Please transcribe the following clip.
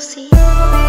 see.